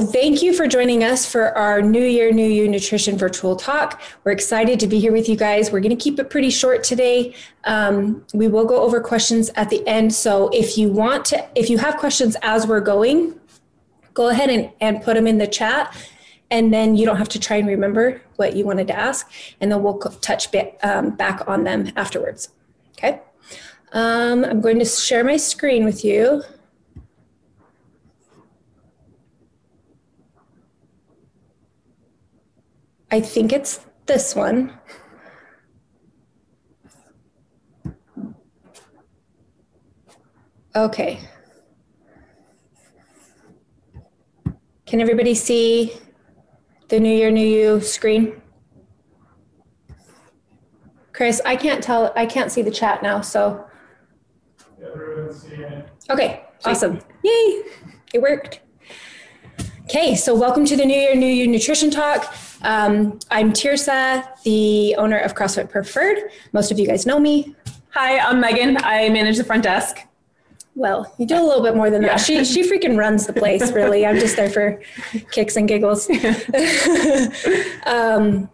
Thank you for joining us for our New Year, New You Nutrition Virtual Talk. We're excited to be here with you guys. We're going to keep it pretty short today. Um, we will go over questions at the end. So if you want to, if you have questions as we're going, go ahead and, and put them in the chat. And then you don't have to try and remember what you wanted to ask. And then we'll touch um, back on them afterwards. Okay. Um, I'm going to share my screen with you. I think it's this one. Okay. Can everybody see the New Year, New You screen? Chris, I can't tell, I can't see the chat now, so. Okay, awesome. Yay, it worked. Okay, so welcome to the New Year, New You Nutrition Talk. Um, I'm Tirsa, the owner of CrossFit Preferred. Most of you guys know me. Hi, I'm Megan. I manage the front desk. Well, you do a little bit more than that. She she freaking runs the place, really. I'm just there for kicks and giggles. um,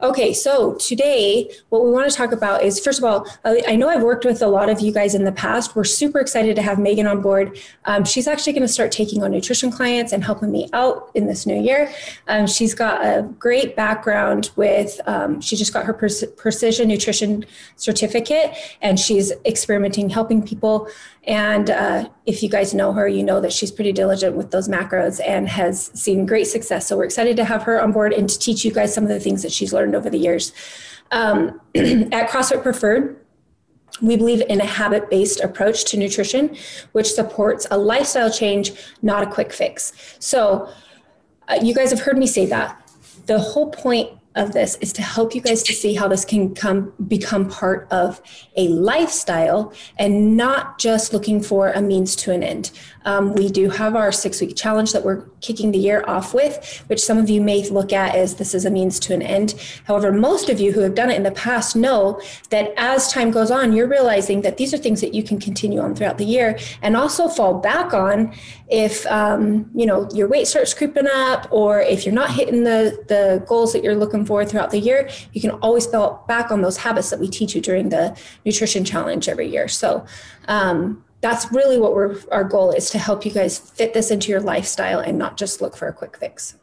Okay, so today what we want to talk about is first of all, I know I've worked with a lot of you guys in the past. We're super excited to have Megan on board. Um, she's actually going to start taking on nutrition clients and helping me out in this new year. Um, she's got a great background with, um, she just got her precision nutrition certificate and she's experimenting, helping people and uh, if you guys know her, you know that she's pretty diligent with those macros and has seen great success. So we're excited to have her on board and to teach you guys some of the things that she's learned over the years. Um, at CrossFit Preferred, we believe in a habit based approach to nutrition, which supports a lifestyle change, not a quick fix. So, uh, you guys have heard me say that. The whole point of this is to help you guys to see how this can come become part of a lifestyle and not just looking for a means to an end. Um, we do have our six week challenge that we're kicking the year off with, which some of you may look at as this is a means to an end. However, most of you who have done it in the past know that as time goes on, you're realizing that these are things that you can continue on throughout the year and also fall back on if um, you know your weight starts creeping up or if you're not hitting the the goals that you're looking for throughout the year, you can always fall back on those habits that we teach you during the nutrition challenge every year. So um, that's really what we're, our goal is to help you guys fit this into your lifestyle and not just look for a quick fix.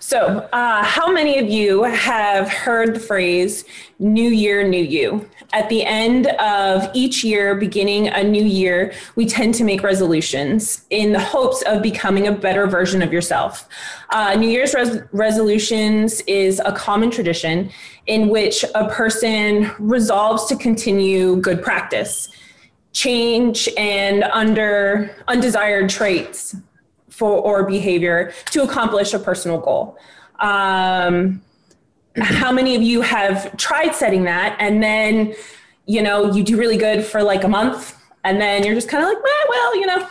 So, uh, how many of you have heard the phrase New Year, New You? At the end of each year, beginning a new year, we tend to make resolutions in the hopes of becoming a better version of yourself. Uh, new Year's res- resolutions is a common tradition in which a person resolves to continue good practice change and under undesired traits for or behavior to accomplish a personal goal. Um, how many of you have tried setting that and then you know you do really good for like a month and then you're just kind of like well, well you know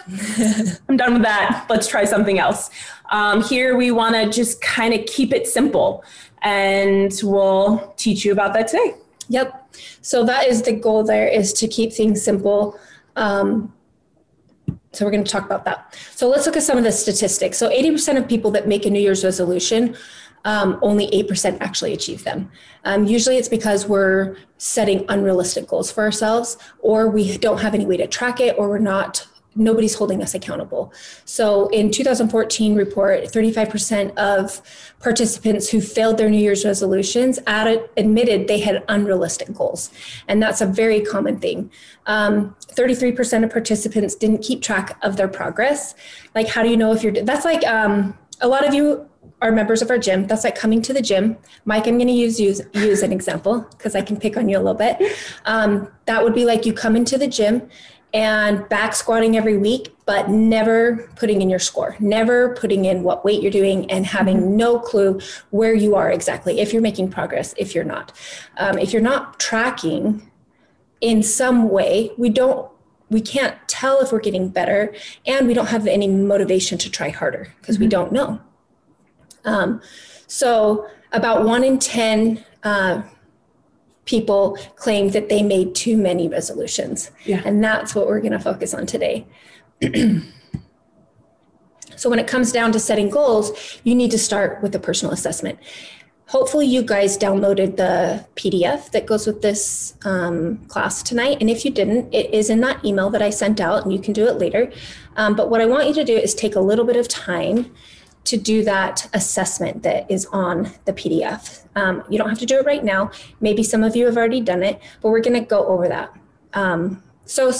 i'm done with that. Let's try something else. Um, here we want to just kind of keep it simple and we'll teach you about that today Yep. So that is the goal there is to keep things simple. Um, so we're going to talk about that. So let's look at some of the statistics. So 80% of people that make a New Year's resolution, um, only 8% actually achieve them. Um, usually it's because we're setting unrealistic goals for ourselves, or we don't have any way to track it, or we're not nobody's holding us accountable. So in 2014 report, 35% of participants who failed their New Year's resolutions added, admitted they had unrealistic goals. And that's a very common thing. Um, 33% of participants didn't keep track of their progress. Like, how do you know if you're, that's like, um, a lot of you are members of our gym. That's like coming to the gym. Mike, I'm going to use use use an example because I can pick on you a little bit. Um, that would be like you come into the gym and back squatting every week, but never putting in your score, never putting in what weight you're doing, and having mm-hmm. no clue where you are exactly, if you're making progress, if you're not. Um, if you're not tracking in some way, we don't. We can't tell if we're getting better, and we don't have any motivation to try harder because mm-hmm. we don't know. Um, so, about one in 10 uh, people claim that they made too many resolutions. Yeah. And that's what we're going to focus on today. So when it comes down to setting goals, you need to start with a personal assessment. Hopefully, you guys downloaded the PDF that goes with this um, class tonight. And if you didn't, it is in that email that I sent out, and you can do it later. Um, but what I want you to do is take a little bit of time to do that assessment that is on the PDF. Um, you don't have to do it right now. Maybe some of you have already done it, but we're going to go over that. Um, so,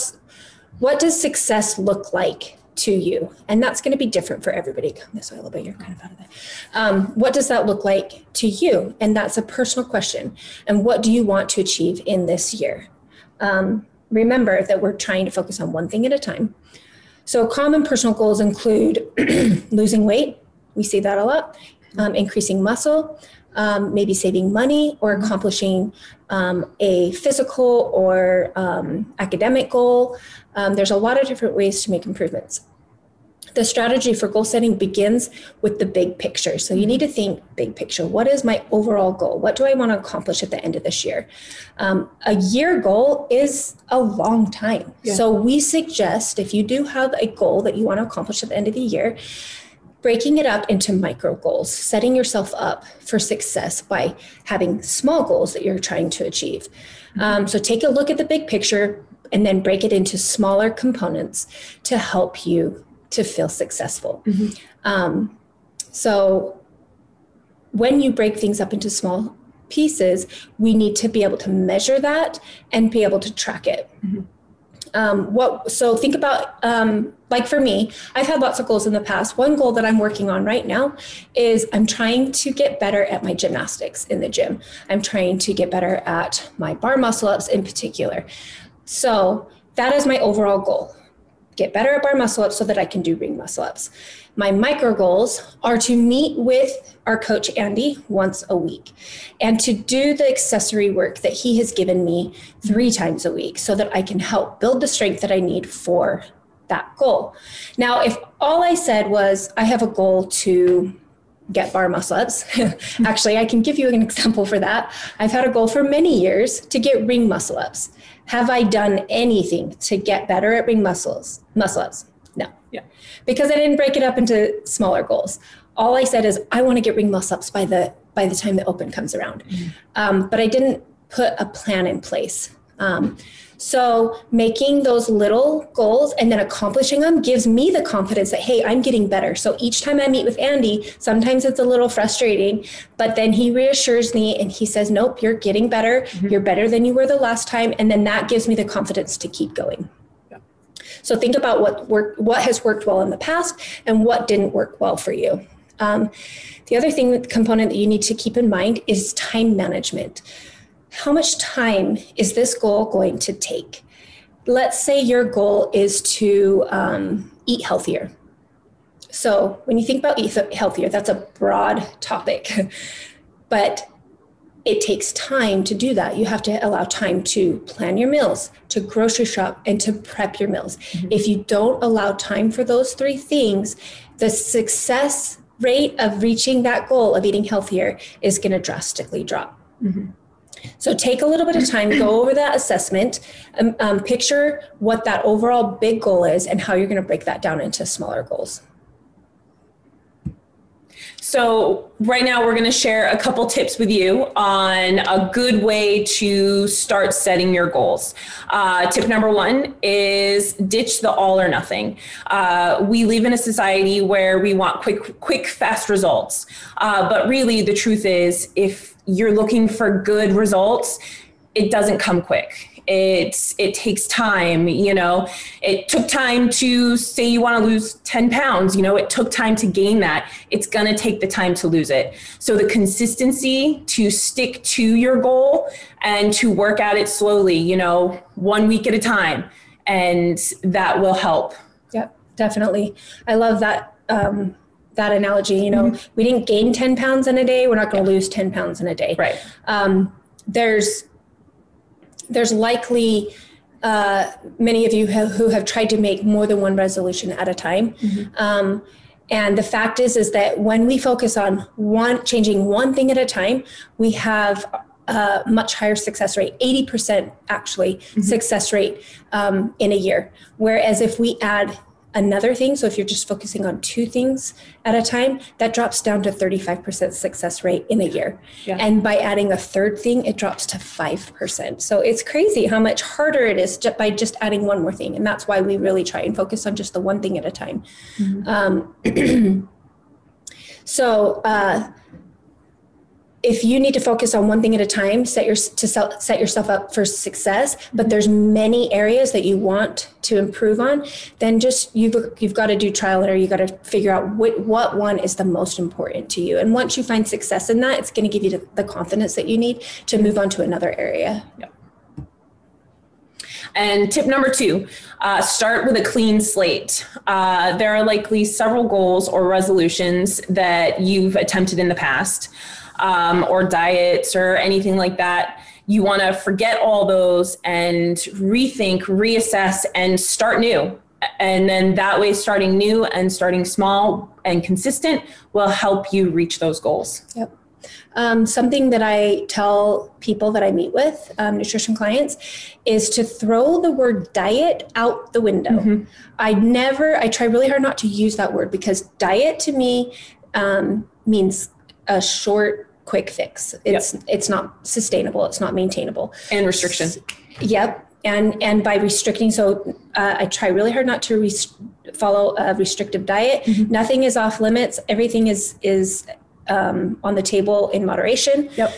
what does success look like to you? And that's going to be different for everybody. Come this way a little bit. You're kind of out of there. Um, what does that look like to you? And that's a personal question. And what do you want to achieve in this year? Um, remember that we're trying to focus on one thing at a time. So, common personal goals include losing weight, we see that a lot. Um, increasing muscle, um, maybe saving money or accomplishing um, a physical or um, academic goal. Um, there's a lot of different ways to make improvements. The strategy for goal setting begins with the big picture. So you need to think big picture. What is my overall goal? What do I want to accomplish at the end of this year? Um, a year goal is a long time. Yeah. So we suggest if you do have a goal that you want to accomplish at the end of the year, breaking it up into micro goals, setting yourself up for success by having small goals that you're trying to achieve. Mm-hmm. Um, so take a look at the big picture and then break it into smaller components to help you to feel successful. Mm-hmm. Um, so when you break things up into small pieces, we need to be able to measure that and be able to track it. Mm-hmm um, what so think about um, like for me i've had lots of goals in the past. One goal that i'm working on right now is i'm trying to get better at my gymnastics in the gym. I'm trying to get better at my bar muscle ups in particular. So that is my overall goal. Get better at bar muscle ups so that i can do ring muscle ups. My micro goals are to meet with our coach Andy once a week and to do the accessory work that he has given me three times a week so that I can help build the strength that I need for that goal. Now, if all I said was I have a goal to get bar muscle ups, actually, I can give you an example for that. I've had a goal for many years to get ring muscle ups. Have I done anything to get better at ring muscles, muscle ups? No. Yeah. Because I didn't break it up into smaller goals. All I said is I want to get ring muscle ups by the by the time the open comes around. Mm-hmm. Um, but I didn't put a plan in place. Um, so making those little goals and then accomplishing them gives me the confidence that, hey, I'm getting better. So each time I meet with Andy, sometimes it's a little frustrating, but then he reassures me and he says, nope, you're getting better. Mm-hmm. You're better than you were the last time. And then that gives me the confidence to keep going. So think about what worked, what has worked well in the past, and what didn't work well for you. Um, the other thing, component that you need to keep in mind is time management. How much time is this goal going to take? Let's say your goal is to um, eat healthier. So when you think about eat healthier, that's a broad topic, but it takes time to do that. You have to allow time to plan your meals, to grocery shop, and to prep your meals. Mm-hmm. If you don't allow time for those three things, the success rate of reaching that goal of eating healthier is going to drastically drop. Mm-hmm. So take a little bit of time, go over that assessment, um, um, picture what that overall big goal is and how you're going to break that down into smaller goals. So, right now, we're going to share a couple tips with you on a good way to start setting your goals. Uh, tip number one is ditch the all or nothing. Uh, we live in a society where we want quick, quick, fast results. Uh, but really, the truth is, if you're looking for good results, it doesn't come quick. It it takes time you know? It took time to say you want to lose 10 pounds you know? It took time to gain that. It's going to take the time to lose it. So the consistency to stick to your goal and to work at it slowly you know one week at a time and that will help. Yep definitely. I love that um, that analogy you know mm-hmm. we didn't gain 10 pounds in a day we're not going to lose 10 pounds in a day right um, there's there's likely uh, many of you have, who have tried to make more than one resolution at a time. Mm-hmm. Um, and the fact is, is that when we focus on one changing one thing at a time, we have a much higher success rate, 80% actually mm-hmm. success rate um, in a year. Whereas if we add another thing. So if you're just focusing on two things at a time, that drops down to 35% success rate in a year. Yeah. And by adding a third thing, it drops to 5%. So it's crazy how much harder it is just by just adding one more thing. And that's why we really try and focus on just the one thing at a time. Mm-hmm. Um, so, uh, if you need to focus on one thing at a time, set your to set yourself up for success. But there's many areas that you want to improve on. Then just you've you've got to do trial and error. You got to figure out what what one is the most important to you. And once you find success in that, it's going to give you the, the confidence that you need to move on to another area. Yep. And tip number two, uh, start with a clean slate. Uh, there are likely several goals or resolutions that you've attempted in the past um, or diets or anything like that. You want to forget all those and rethink, reassess, and start new. And then that way, starting new and starting small and consistent will help you reach those goals. Yep. Um, something that I tell people that I meet with, um, nutrition clients, is to throw the word diet out the window. Mm-hmm. I never, I try really hard not to use that word because diet to me um, means a short quick fix. It's yep. it's not sustainable. It's not maintainable. And restriction. Yep. And and by restricting, so uh, I try really hard not to rest- follow a restrictive diet. Mm-hmm. Nothing is off limits. Everything is is um, on the table in moderation. Yep.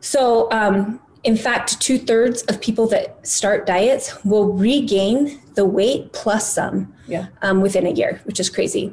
So um, in fact, two thirds of people that start diets will regain the weight plus some yeah. um, within a year, which is crazy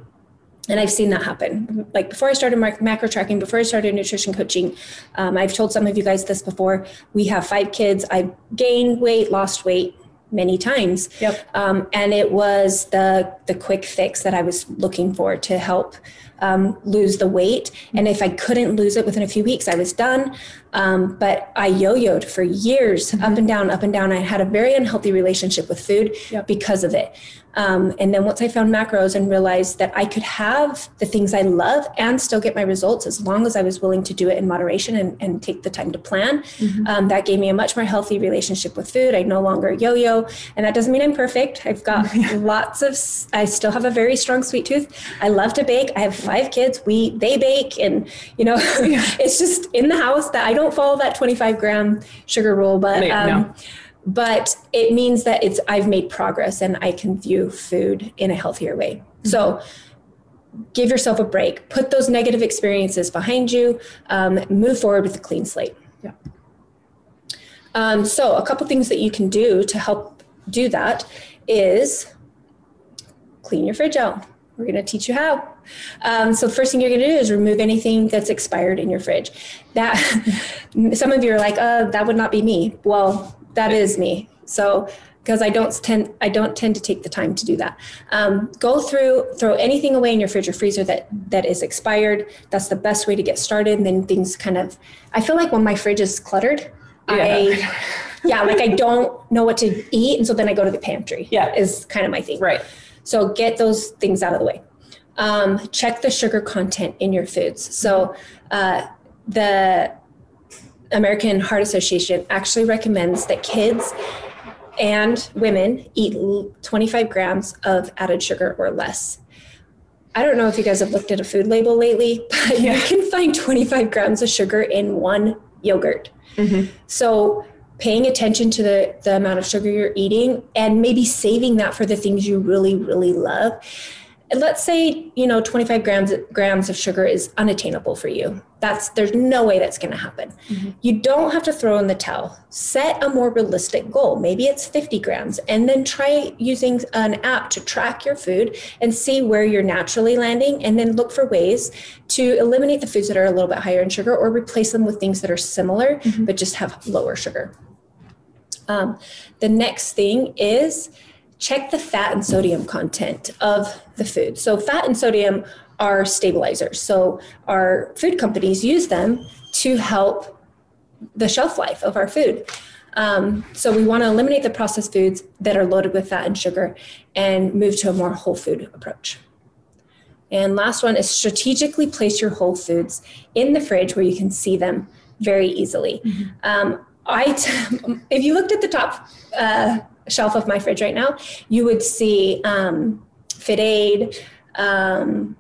and I've seen that happen. Like before I started macro tracking, before I started nutrition coaching, um, I've told some of you guys this before. We have five kids. I've gained weight, lost weight many times. Yep. Um, and it was the the quick fix that I was looking for to help um, lose the weight. And if I couldn't lose it within a few weeks, I was done. Um, but I yo-yoed for years, mm-hmm. up and down, up and down. I had a very unhealthy relationship with food yep. because of it. Um, and then once I found macros and realized that I could have the things I love and still get my results as long as I was willing to do it in moderation and, and take the time to plan, mm-hmm. um, that gave me a much more healthy relationship with food. I no longer yo yo. And that doesn't mean I'm perfect. I've got lots of, I still have a very strong sweet tooth. I love to bake. I have five kids. We, they bake. And, you know, it's just in the house that I don't follow that 25 gram sugar rule, but, um, no but it means that it's I've made progress and I can view food in a healthier way. Mm-hmm. So give yourself a break, put those negative experiences behind you, um, move forward with a clean slate. Yeah. Um, so a couple things that you can do to help do that is clean your fridge out. We're going to teach you how. Um, so the first thing you're going to do is remove anything that's expired in your fridge. That some of you are like, "Oh, that would not be me." Well, that is me. So because I don't tend I don't tend to take the time to do that. Um, go through, throw anything away in your fridge or freezer that that is expired. That's the best way to get started. And then things kind of I feel like when my fridge is cluttered, yeah. I yeah, like I don't know what to eat, and so then I go to the pantry. Yeah, is kind of my thing. Right. So get those things out of the way. Um, check the sugar content in your foods. So uh, the American Heart Association actually recommends that kids and women eat 25 grams of added sugar or less. I don't know if you guys have looked at a food label lately, but yeah. you can find 25 grams of sugar in one yogurt. Mm-hmm. So, paying attention to the, the amount of sugar you're eating and maybe saving that for the things you really, really love let's say you know 25 grams grams of sugar is unattainable for you. That's there's no way that's going to happen. Mm-hmm. you don't have to throw in the towel. Set a more realistic goal. Maybe it's 50 grams. And then try using an app to track your food and see where you're naturally landing. And then look for ways to eliminate the foods that are a little bit higher in sugar or replace them with things that are similar mm-hmm. but just have lower sugar. Um, the next thing is check the fat and sodium content of the food. So, fat and sodium are stabilizers. So, our food companies use them to help the shelf life of our food. Um, so, we want to eliminate the processed foods that are loaded with fat and sugar and move to a more whole food approach. And last one is strategically place your whole foods in the fridge where you can see them very easily. Mm-hmm. Um, I, t- if you looked at the top uh, shelf of my fridge right now, you would see um, Fit Aid, um,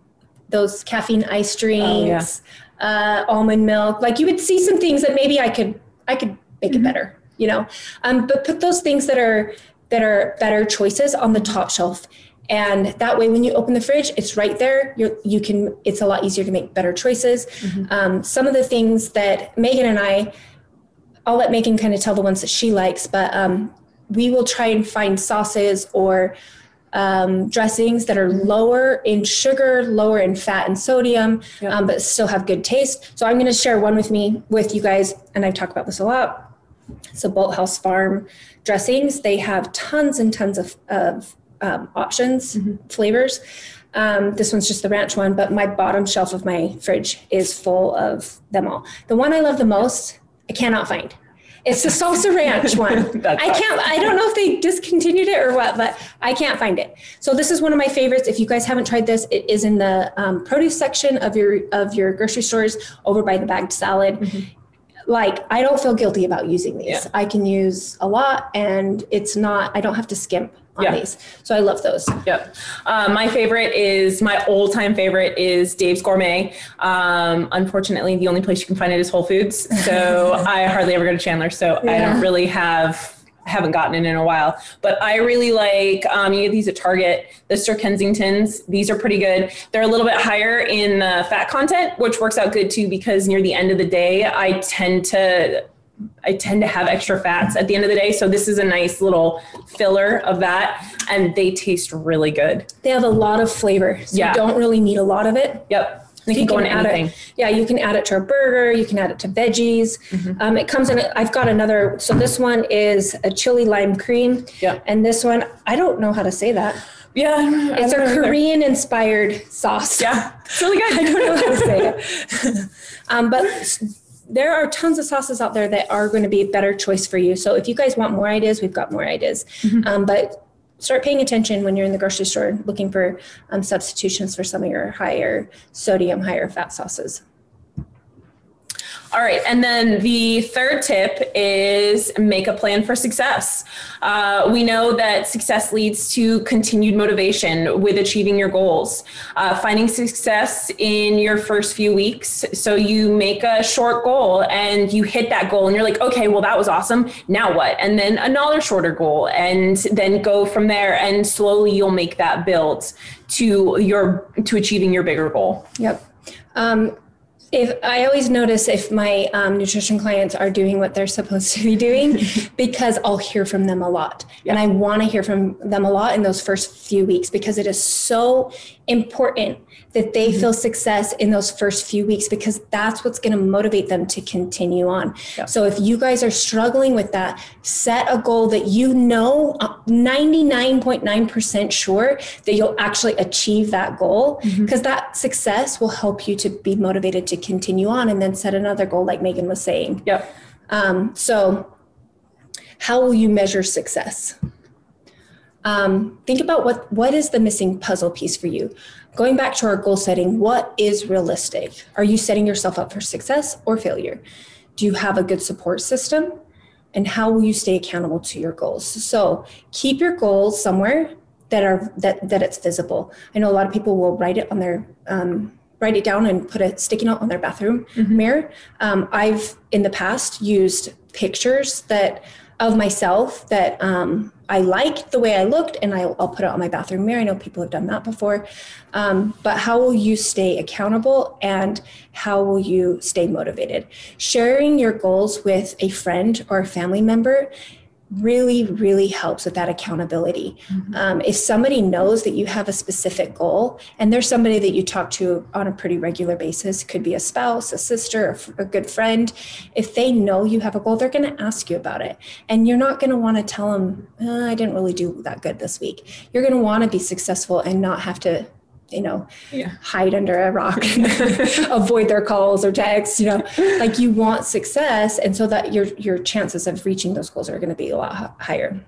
those caffeine ice drinks, oh, yeah. uh, almond milk. Like you would see some things that maybe I could I could make mm-hmm. it better, you know. Um, but put those things that are that are better choices on the top shelf and that way when you open the fridge it's right there you you can it's a lot easier to make better choices mm-hmm. um, some of the things that megan and i i'll let megan kind of tell the ones that she likes but um, we will try and find sauces or um, dressings that are mm-hmm. lower in sugar, lower in fat and sodium, yep. um, but still have good taste. So I'm going to share one with me with you guys, and I've talked about this a lot. So Bolthouse Farm dressings, they have tons and tons of, of um, options, mm-hmm. flavors. Um, this one's just the ranch one, but my bottom shelf of my fridge is full of them all. The one I love the most, I cannot find. It's the salsa ranch one. I can't. I don't know if they discontinued it or what, but I can't find it. So this is one of my favorites. If you guys haven't tried this, it is in the um, produce section of your of your grocery stores over by the bagged salad. Mm-hmm like I don't feel guilty about using these. Yeah. I can use a lot and it's not I don't have to skimp on yeah. these. So I love those. Yep. Um, my favorite is my old time favorite is Dave's Gourmet. Um, unfortunately, the only place you can find it is Whole Foods. So I hardly ever go to Chandler. So yeah. I don't really have haven't gotten it in a while. But I really like um, you get these at Target. The Sir Kensington's. These are pretty good. They're a little bit higher in the fat content, which works out good too because near the end of the day, I tend to I tend to have extra fats at the end of the day. So this is a nice little filler of that. And they taste really good. They have a lot of flavor. So yeah. you don't really need a lot of it. Yep. You, you can, add anything. it. Yeah, you can add it to a burger. You can add it to veggies. Mm-hmm. Um, it comes in. I've got another. So this one is a chili lime cream. Yeah. And this one, I don't know how to say that. Yeah, it's a Korean inspired sauce. Yeah, it's really good. I don't know how to say it. um, but there are tons of sauces out there that are going to be a better choice for you. So if you guys want more ideas, we've got more ideas. Mm-hmm. Um, but start paying attention when you're in the grocery store looking for um, substitutions for some of your higher sodium, higher fat sauces. All right. And then the third tip is make a plan for success. Uh, we know that success leads to continued motivation with achieving your goals. Uh, finding success in your first few weeks. So you make a short goal and you hit that goal and you're like, okay, well, that was awesome. Now what? And then another shorter goal and then go from there. And slowly you'll make that build to your to achieving your bigger goal. Yep. Um, if I always notice if my um, nutrition clients are doing what they're supposed to be doing, because I'll hear from them a lot, yeah. and I want to hear from them a lot in those first few weeks because it is so important that they mm-hmm. feel success in those first few weeks because that's what's going to motivate them to continue on. Yeah. So if you guys are struggling with that, set a goal that you know 99.9% uh, sure that you'll actually achieve that goal because mm-hmm. that success will help you to be motivated to continue on and then set another goal like Megan was saying. Yep. Um, so how will you measure success? Um, think about what what is the missing puzzle piece for you going back to our goal setting, what is realistic? Are you setting yourself up for success or failure? Do you have a good support system? And how will you stay accountable to your goals? So keep your goals somewhere that are that that it's visible. I know a lot of people will write it on their um, write it down and put a sticky note on their bathroom mm-hmm. mirror. Um, I've in the past used pictures that of myself that um, I liked the way I looked, and I'll, I'll, put it on my bathroom mirror. I know people have done that before. Um, but how will you stay accountable and how will you stay motivated? Sharing your goals with a friend or a family member really, really helps with that accountability. Mm-hmm. Um, if somebody knows that you have a specific goal and there's somebody that you talk to on a pretty regular basis, could be a spouse, a sister, a, a good friend, if they know you have a goal, they're going to ask you about it. And you're not going to want to tell them, oh, I didn't really do that good this week. You're going to want to be successful and not have to you know, yeah. hide under a rock, avoid their calls or texts, you know, like you want success. And so that your, your chances of reaching those goals are going to be a lot higher.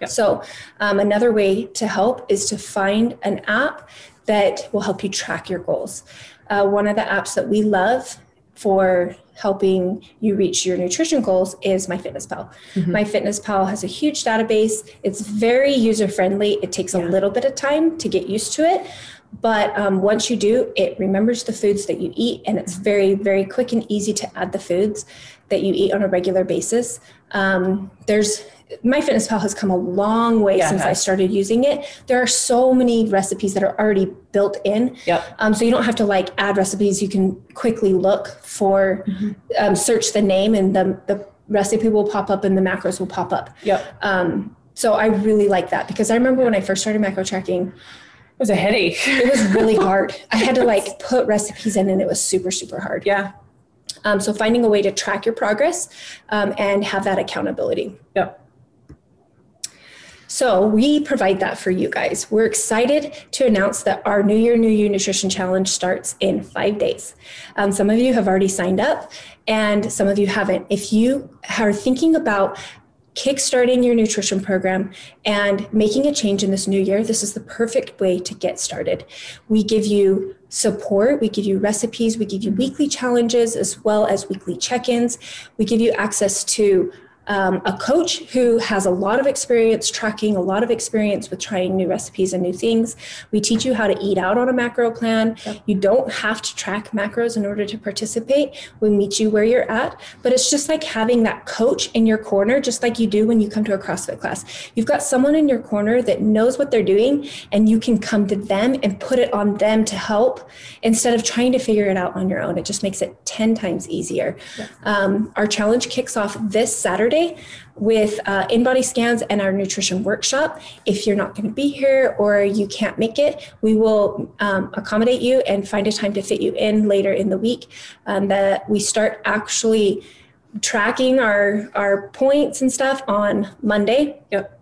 Yeah. So um, another way to help is to find an app that will help you track your goals. Uh, one of the apps that we love for helping you reach your nutrition goals is MyFitnessPal. Mm-hmm. MyFitnessPal has a huge database. It's very user friendly. It takes yeah. a little bit of time to get used to it. But um, once you do, it remembers the foods that you eat, and it's very, very quick and easy to add the foods that you eat on a regular basis. Um, there's MyFitnessPal has come a long way yeah, since I started using it. There are so many recipes that are already built in. Yep. Um, so you don't have to like add recipes. You can quickly look for, mm-hmm. um, search the name, and the the recipe will pop up, and the macros will pop up. Yep. Um, so I really like that because I remember when I first started macro tracking. It was a headache. it was really hard. I had to like put recipes in, and it was super super hard. Yeah. Um, so finding a way to track your progress um, and have that accountability. Yep. So we provide that for you guys. We're excited to announce that our New Year, New You Nutrition Challenge starts in five days. Um, some of you have already signed up and some of you haven't. If you are thinking about kickstarting your nutrition program and making a change in this new year, this is the perfect way to get started. We give you support, we give you recipes, we give you weekly challenges as well as weekly check ins. We give you access to um, a coach who has a lot of experience tracking, a lot of experience with trying new recipes and new things. We teach you how to eat out on a macro plan. Yep. You don't have to track macros in order to participate. We meet you where you're at, but it's just like having that coach in your corner, just like you do when you come to a CrossFit class. You've got someone in your corner that knows what they're doing, and you can come to them and put it on them to help instead of trying to figure it out on your own. It just makes it 10 times easier. Um, our challenge kicks off this Saturday. Saturday with uh, InBody scans and our nutrition workshop. If you're not going to be here or you can't make it, we will um, accommodate you and find a time to fit you in later in the week. Um, that we start actually tracking our our points and stuff on Monday. Yep.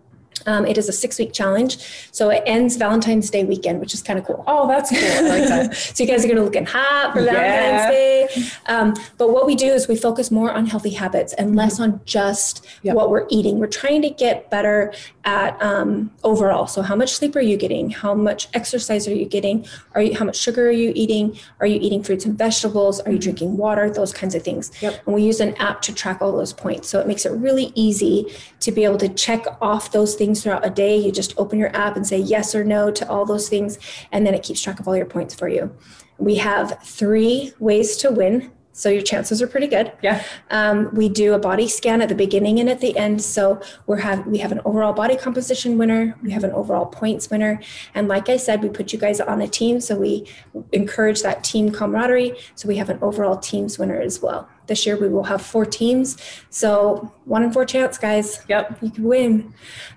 Um, it is a six week challenge. So it ends Valentine's Day weekend, which is kind of cool. Oh, that's cool. Like that. so you guys are going to looking hot for yeah. Valentine's Day. Um, but what we do is we focus more on healthy habits and less on just yep. what we're eating. We're trying to get better at um, overall. So how much sleep are you getting? How much exercise are you getting? Are you, how much sugar are you eating? Are you eating fruits and vegetables? Are you mm-hmm. drinking water? Those kinds of things. Yep. And we use an app to track all those points. So it makes it really easy to be able to check off those things things throughout a day. You just open your app and say yes or no to all those things, and then it keeps track of all your points for you. We have three ways to win. So your chances are pretty good. Yeah. Um, we do a body scan at the beginning and at the end. So we're have we have an overall body composition winner. We have an overall points winner. And like I said, we put you guys on a team. So we encourage that team camaraderie. So we have an overall teams winner as well. This year we will have four teams. So one in four chance, guys. Yep. You can win.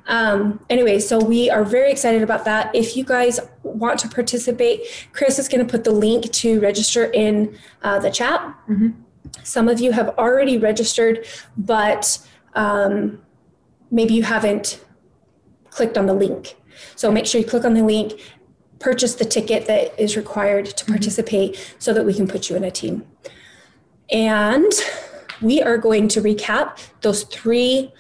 Um, anyway, so we are very excited about that. If you guys want to participate, Chris is going to put the link to register in uh, the chat. Mm-hmm. Some of you have already registered, but um, maybe you haven't clicked on the link. So make sure you click on the link, purchase the ticket that is required to mm-hmm. participate so that we can put you in a team. And we are going to recap those three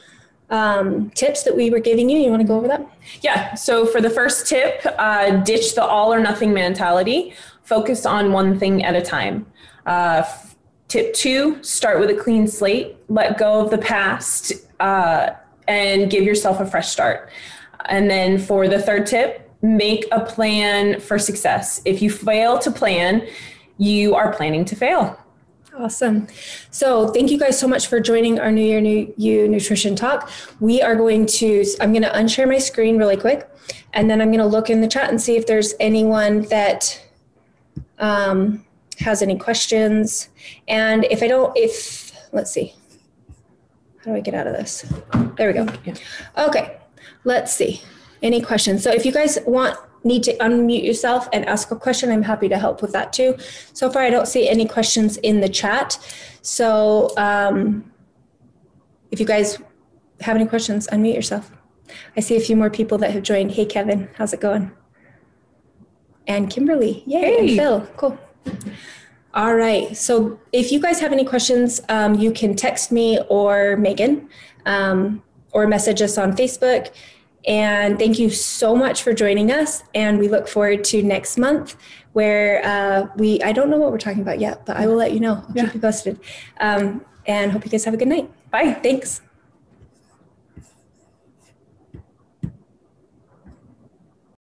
um, tips that we were giving you. You want to go over that? Yeah. So for the first tip, uh, ditch the all or nothing mentality. Focus on one thing at a time. Uh, tip two, start with a clean slate. Let go of the past uh, and give yourself a fresh start. And then for the third tip, make a plan for success. If you fail to plan, you are planning to fail. Awesome. So, thank you guys so much for joining our New Year New You Nutrition Talk. We are going to, I'm going to unshare my screen really quick, and then I'm going to look in the chat and see if there's anyone that um, has any questions. And if I don't, if, let's see, how do I get out of this? There we go. Yeah. Okay, let's see. Any questions? So, if you guys want need to unmute yourself and ask a question, I'm happy to help with that too. So far, I don't see any questions in the chat. So um, if you guys have any questions, unmute yourself. I see a few more people that have joined. Hey, Kevin, how's it going? And Kimberly, yay, hey. and Phil, cool. All right. So if you guys have any questions, um, you can text me or Megan um, or message us on Facebook And thank you so much for joining us. And we look forward to next month where uh, we, I don't know what we're talking about yet, but I will let you know. I'll yeah. keep you posted. Um, and hope you guys have a good night. Bye. Thanks.